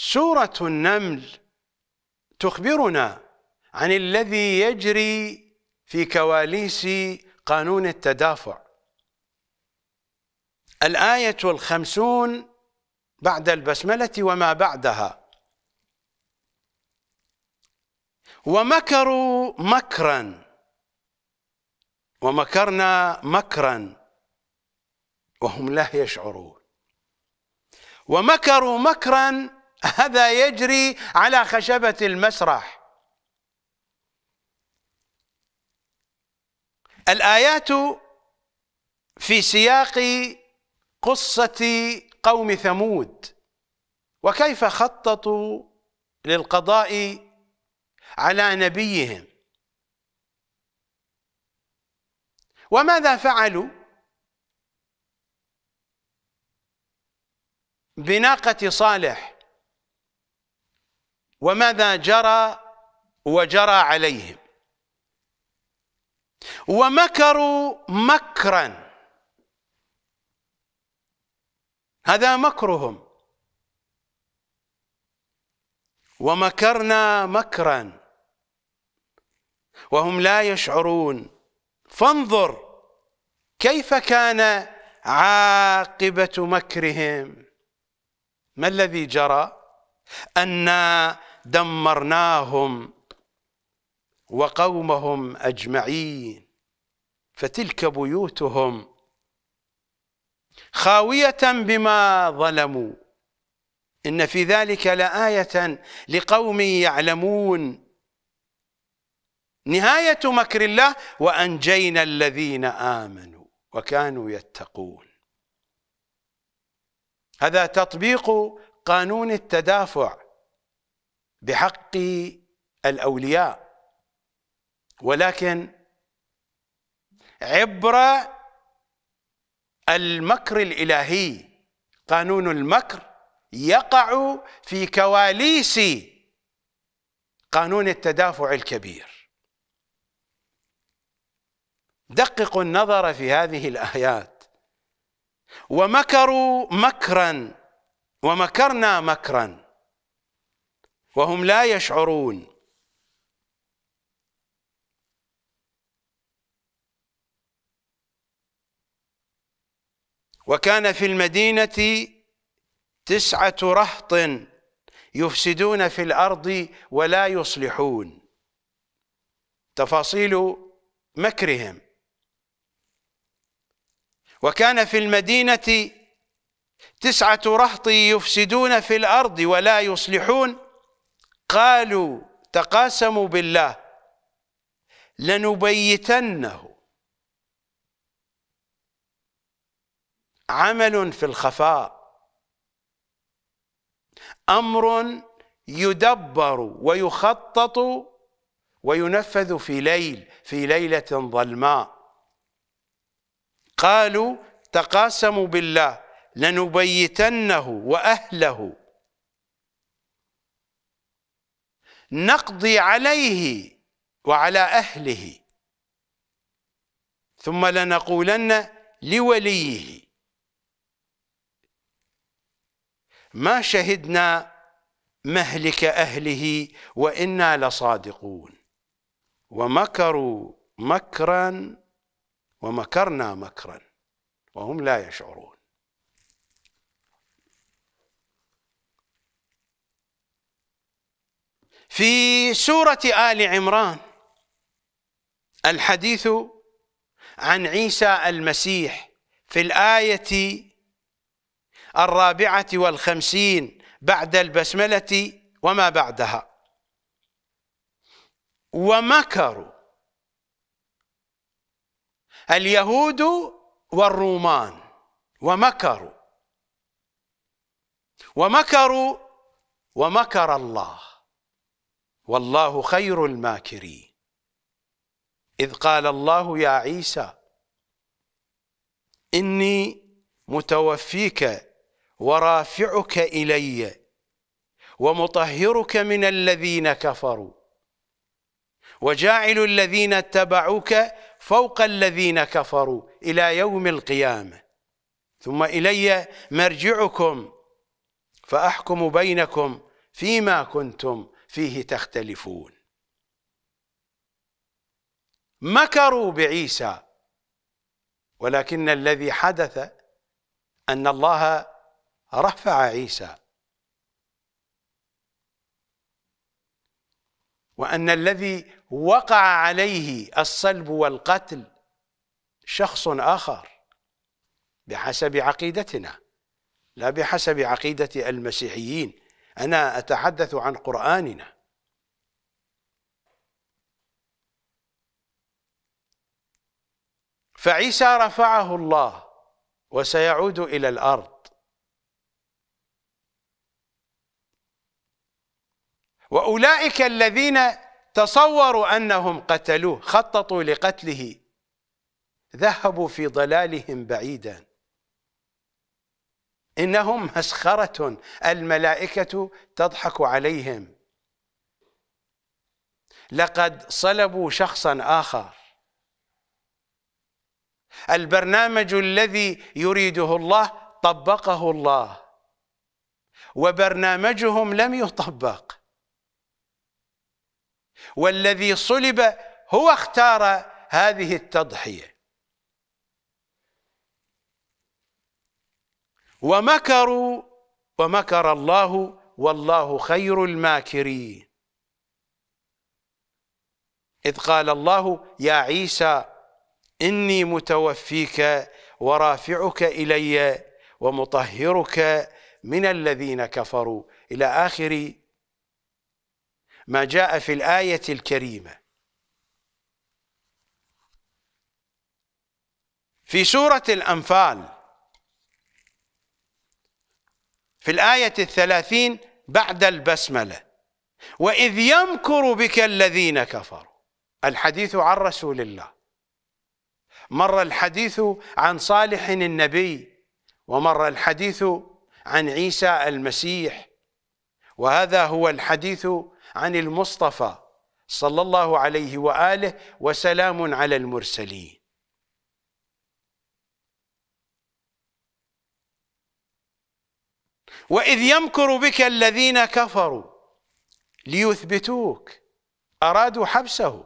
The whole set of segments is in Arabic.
سورة النمل تخبرنا عن الذي يجري في كواليس قانون التدافع. الآية الخمسون بعد البسملة وما بعدها. ومكروا مكرا. ومكرنا مكرا. وهم لا يشعرون. ومكروا مكرا هذا يجري على خشبة المسرح. الآيات في سياق قصة قوم ثمود وكيف خططوا للقضاء على نبيهم. وماذا فعلوا؟ بناقة صالح وماذا جرى وجرى عليهم. ومكروا مكرا. هذا مكرهم. ومكرنا مكرا. وهم لا يشعرون. فانظر كيف كان عاقبة مكرهم. ما الذي جرى؟ أنا دمرناهم وقومهم أجمعين فتلك بيوتهم خاوية بما ظلموا. إن في ذلك لآية لقوم يعلمون. نهاية مكر الله وأنجينا الذين آمنوا وكانوا يتقون. هذا تطبيق قانون التدافع. بحق الأولياء. ولكن عبر المكر الإلهي قانون المكر يقع في كواليس قانون التدافع الكبير. دققوا النظر في هذه الآيات. ومكروا مكرا ومكرنا مكرا. وهم لا يشعرون. وكان في المدينة تسعة رهط يفسدون في الأرض ولا يصلحون. تفاصيل مكرهم. وكان في المدينة تسعة رهط يفسدون في الأرض ولا يصلحون. قالوا تقاسموا بالله لنبيتنه. عمل في الخفاء. أمر يدبر ويخطط وينفذ في ليل في ليلة ظلماء. قالوا تقاسموا بالله لنبيتنه وأهله. نقضي عليه وعلى أهله. ثم لنقولن لوليه. ما شهدنا مهلك أهله وإنا لصادقون. ومكروا مكرا ومكرنا مكرا. وهم لا يشعرون. في سورة آل عمران الحديث عن عيسى المسيح في الآية الرابعة والخمسين بعد البسملة وما بعدها. ومكروا اليهود والرومان ومكروا ومكروا ومكر الله. والله خير الماكرين. إذ قال الله يا عيسى إني متوفيك ورافعك إلي ومطهرك من الذين كفروا وجاعل الذين اتبعوك فوق الذين كفروا إلى يوم القيامة. ثم إلي مرجعكم فأحكم بينكم فيما كنتم فيه تختلفون. مكروا بعيسى ولكن الذي حدث أن الله رفع عيسى. وأن الذي وقع عليه الصلب والقتل شخص آخر بحسب عقيدتنا لا بحسب عقيدة المسيحيين. أنا أتحدث عن قرآننا. فعيسى رفعه الله وسيعود إلى الأرض. وأولئك الذين تصوروا أنهم قتلوه خططوا لقتله ذهبوا في ضلالهم بعيدا. إنهم مسخرة الملائكة تضحك عليهم. لقد صلبوا شخصا آخر. البرنامج الذي يريده الله طبقه الله وبرنامجهم لم يطبق. والذي صلب هو اختار هذه التضحية. ومكروا ومكر الله والله خير الماكرين. إذ قال الله يا عيسى إني متوفيك ورافعك إلي ومطهرك من الذين كفروا. إلى آخر ما جاء في الآية الكريمة. في سورة الأنفال في الآية الثلاثين بعد البسملة. وإذ يمكر بك الذين كفروا. الحديث عن رسول الله. مر الحديث عن صالح النبي. ومر الحديث عن عيسى المسيح. وهذا هو الحديث عن المصطفى صلى الله عليه وآله. وسلام على المرسلين. وإذ يمكر بك الذين كفروا ليثبتوك. أرادوا حبسه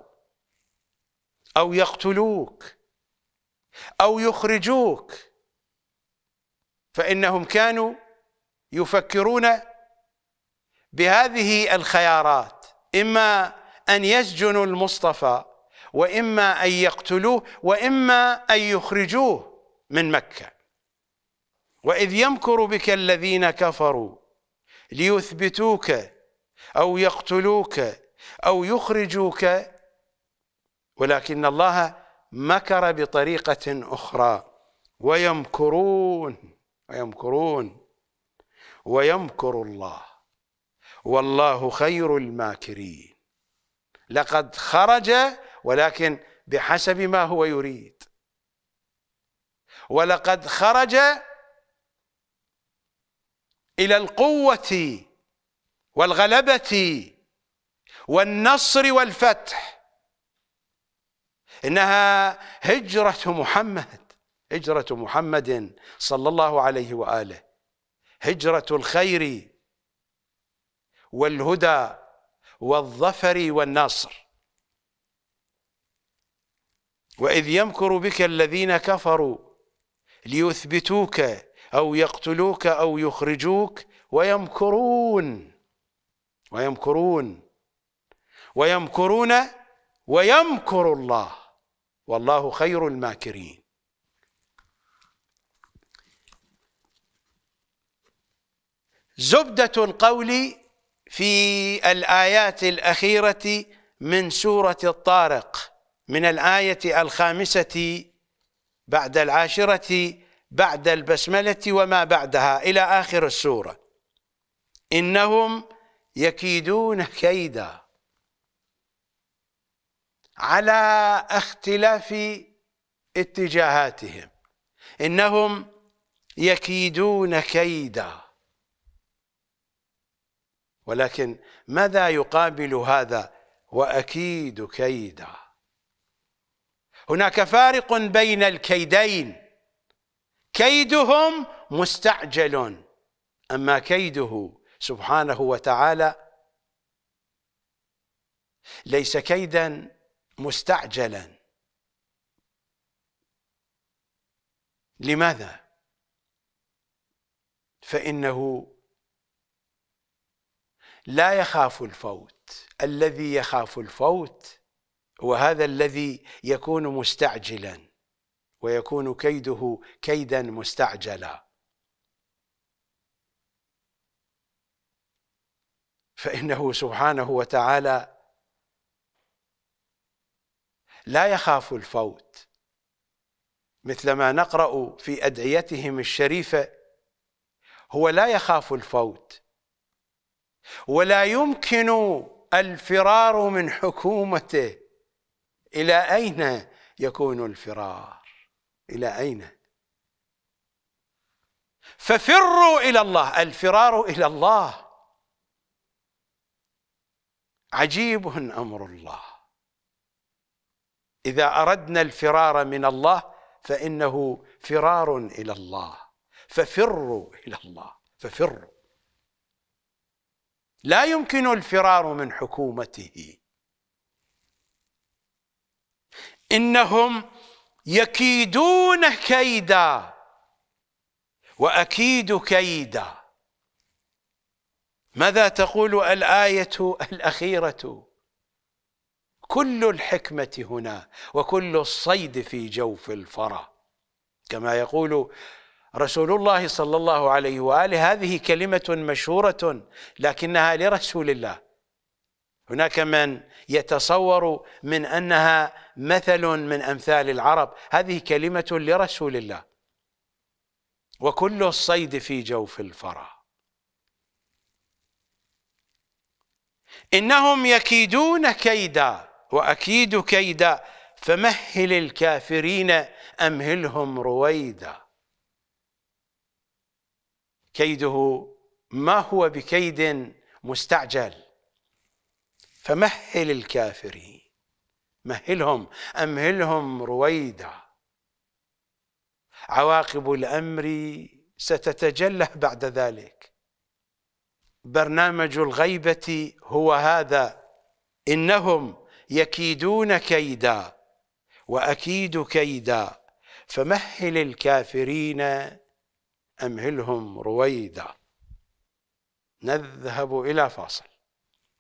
أو يقتلوك أو يخرجوك. فإنهم كانوا يفكرون بهذه الخيارات إما أن يسجنوا المصطفى وإما أن يقتلوه وإما أن يخرجوه من مكة. وإذ يمكر بك الذين كفروا ليثبتوك أو يقتلوك أو يخرجوك ولكن الله مكر بطريقة أخرى. ويمكرون ويمكرون ويمكر الله. والله خير الماكرين. لقد خرج ولكن بحسب ما هو يريد. ولقد خرج إلى القوة والغلبة والنصر والفتح. إنها هجرة محمد هجرة محمد صلى الله عليه وآله. هجرة الخير والهدى والظفر والنصر وإذ يمكر بك الذين كفروا ليثبتوك أو يقتلوك أو يخرجوك ويمكرون ويمكرون ويمكرون ويمكر الله. والله خير الماكرين. زبدة القول في الآيات الأخيرة من سورة الطارق من الآية الخامسة بعد العاشرة بعد البسملة وما بعدها إلى آخر السورة. إنهم يكيدون كيدا. على اختلاف اتجاهاتهم. إنهم يكيدون كيدا. ولكن ماذا يقابل هذا وأكيد كيدا؟ هناك فارق بين الكيدين. كيدهم مستعجل أما كيده سبحانه وتعالى ليس كيدا مستعجلا. لماذا؟ فإنه لا يخاف الفوت. الذي يخاف الفوت وهذا الذي يكون مستعجلا. ويكون كيده كيدا مستعجلا. فإنه سبحانه وتعالى لا يخاف الفوت. مثل ما نقرأ في أدعيتهم الشريفة هو لا يخاف الفوت. ولا يمكن الفرار من حكومته. إلى أين يكون الفرار؟ إلى أين؟ ففروا إلى الله الفرار إلى الله. عجيب أمر الله. إذا أردنا الفرار من الله فإنه فرار إلى الله. ففروا إلى الله ففروا. لا يمكن الفرار من حكومته. إنهم يكيدون كيدا وأكيد كيدا. ماذا تقول الآية الأخيرة؟ كل الحكمة هنا وكل الصيد في جوف الفرى كما يقول رسول الله صلى الله عليه وآله هذه كلمة مشهورة لكنها لرسول الله. هناك من يتصور من أنها مثل من أمثال العرب. هذه كلمة لرسول الله. وكل الصيد في جوف الفرى إنهم يكيدون كيدا وأكيد كيدا. فمهل الكافرين أمهلهم رويدا. كيده ما هو بكيد مستعجل. فمهل الكافرين. مهلهم امهلهم رويدا عواقب الأمر ستتجلى بعد ذلك. برنامج الغيبة هو هذا. إنهم يكيدون كيدا وأكيد كيدا. فمهل الكافرين امهلهم رويدا نذهب إلى فاصل.